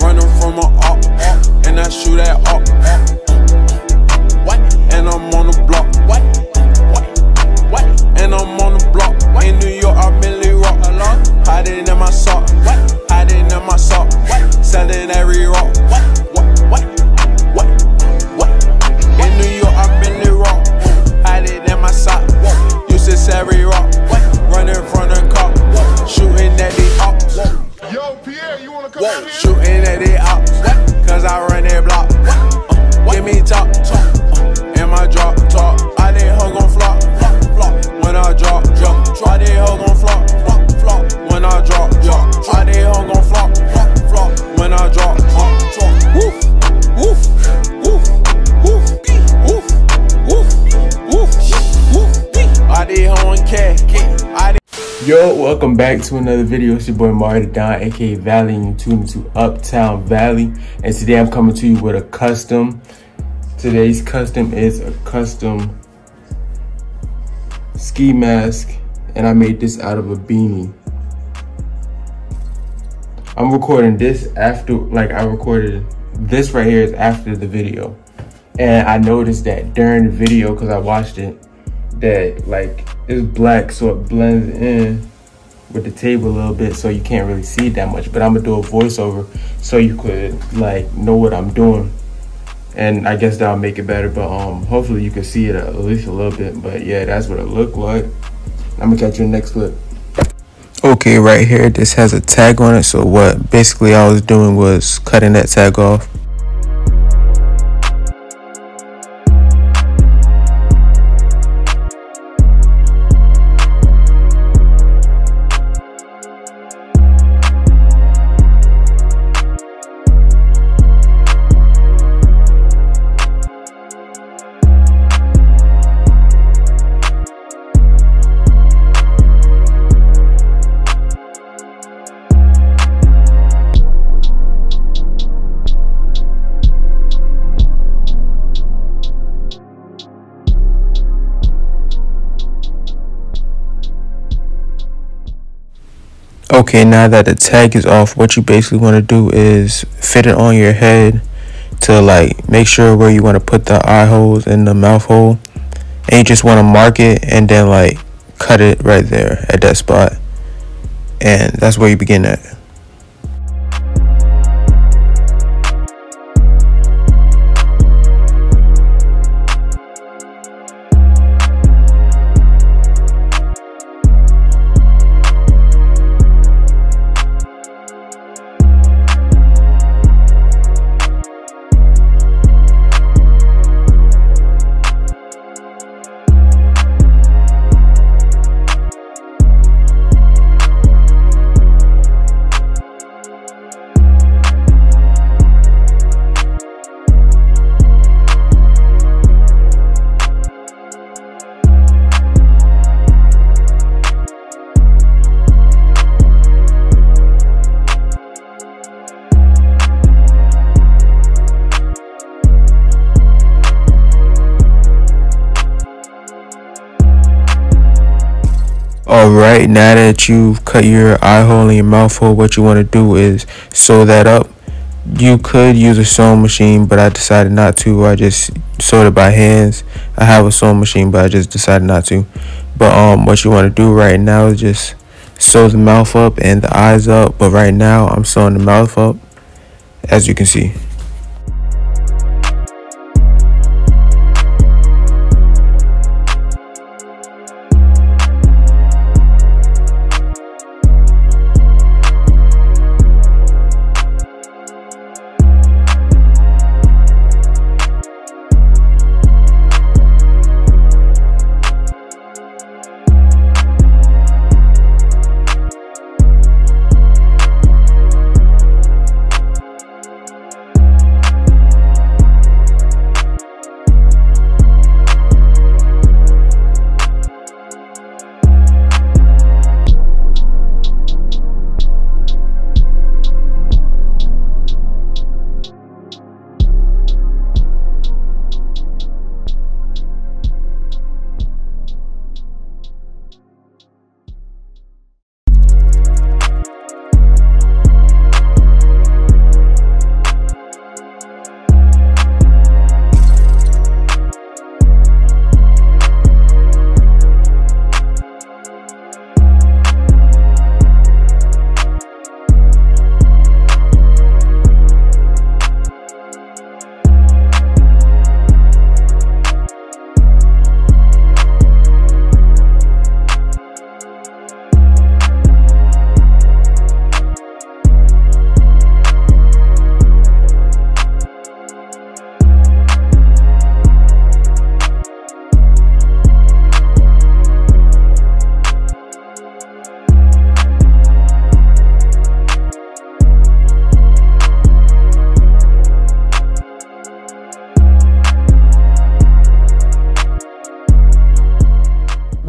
Running from a up, and I shoot at up. And I'm on the block. And I'm on the block. In New York, I Milly rock. Hiding in my sock. Welcome back to another video. It's your boy Mario Don, aka Vallee, and you're tuned to Uptown Vallee. And today I'm coming to you with a custom. Today's custom is a custom ski mask, and I made this out of a beanie. I'm recording this after, like I recorded this right here is after the video. And I noticed that during the video, cause I watched it, that like it's black so it blends in with the table a little bit so you can't really see it that much but i'm gonna do a voiceover so you could like know what i'm doing. And i guess that'll make it better but um hopefully you can see it at least a little bit but yeah that's what it looked like. I'm gonna catch you in the next clip. Okay right here this has a tag on it so what basically i was doing was cutting that tag off Okay, now that the tag is off, what you basically want to do is fit it on your head to like make sure where you want to put the eye holes and the mouth hole. And you just want to mark it and then like cut it right there at that spot. And that's where you begin at. Alright, now that you've cut your eye hole and your mouth hole, what you want to do is sew that up. You could use a sewing machine, but I decided not to. I just sewed it by hands. I have a sewing machine, but I just decided not to. But um, what you want to do right now is just sew the mouth up and the eyes up. But right now, I'm sewing the mouth up, as you can see.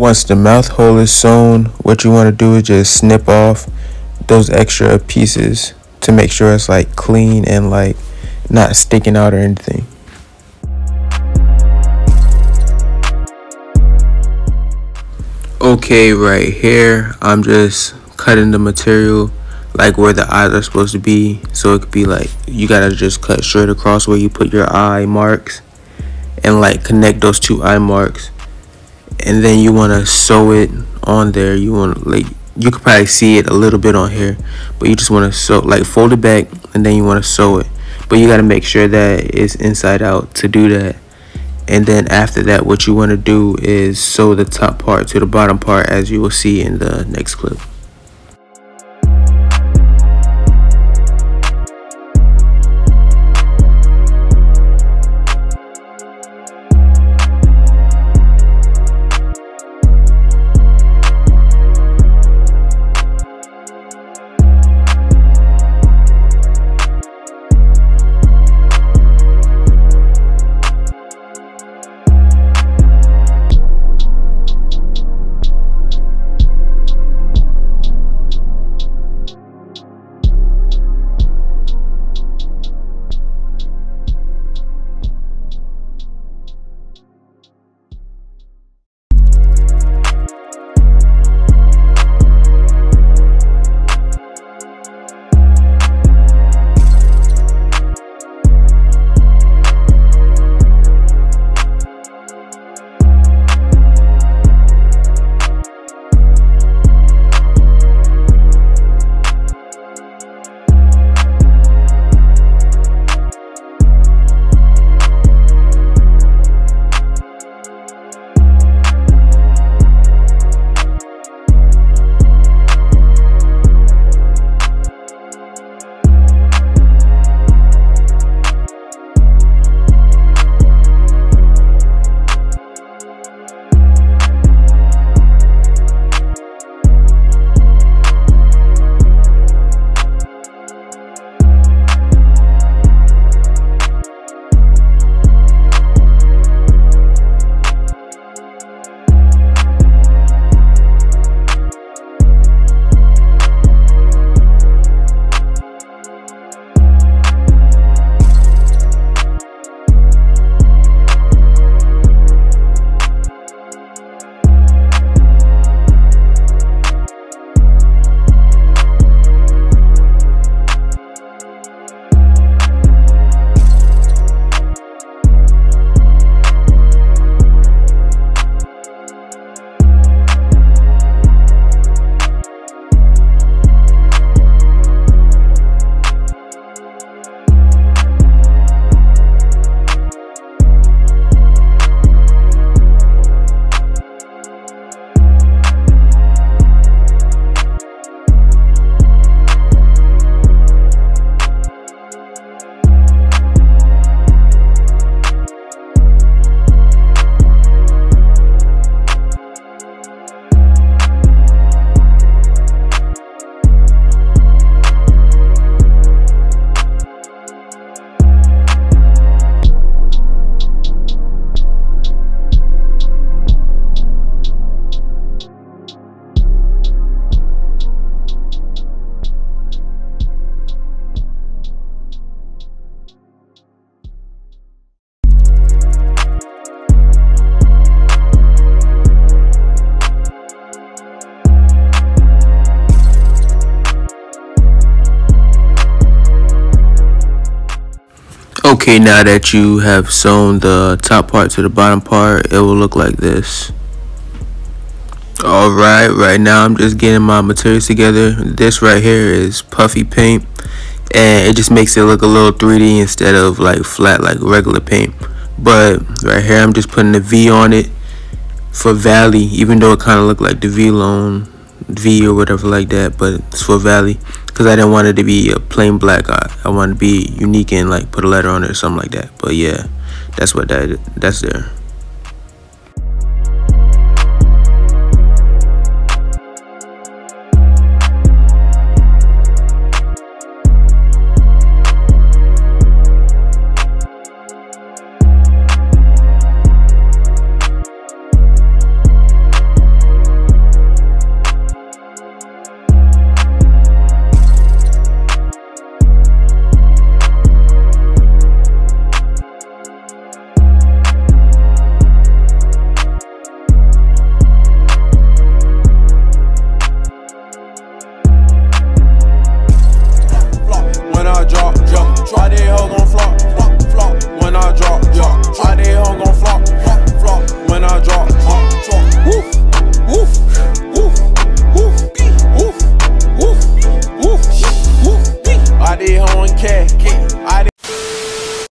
Once the mouth hole is sewn, what you want to do is just snip off those extra pieces to make sure it's like clean and like not sticking out or anything. Okay, right here, I'm just cutting the material like where the eyes are supposed to be. So it could be like, you gotta just cut straight across where you put your eye marks and like connect those two eye marks. And then you wanna sew it on there. You wanna like, you could probably see it a little bit on here, but you just wanna sew, like fold it back and then you wanna sew it. But you gotta make sure that it's inside out to do that and then after that what you want to do is sew the top part to the bottom part as you will see in the next clip Okay, now that you have sewn the top part to the bottom part, it will look like this. Alright, right now I'm just getting my materials together. This right here is puffy paint. And it just makes it look a little 3D instead of like flat like regular paint. But right here I'm just putting the V on it for Vallee. Even though it kind of looked like the V-Lone V or whatever like that. But it's for Vallee because I didn't want it to be a plain black. I, I wanted to be unique and like put a letter on it or something like that. But yeah, that's what that that's there.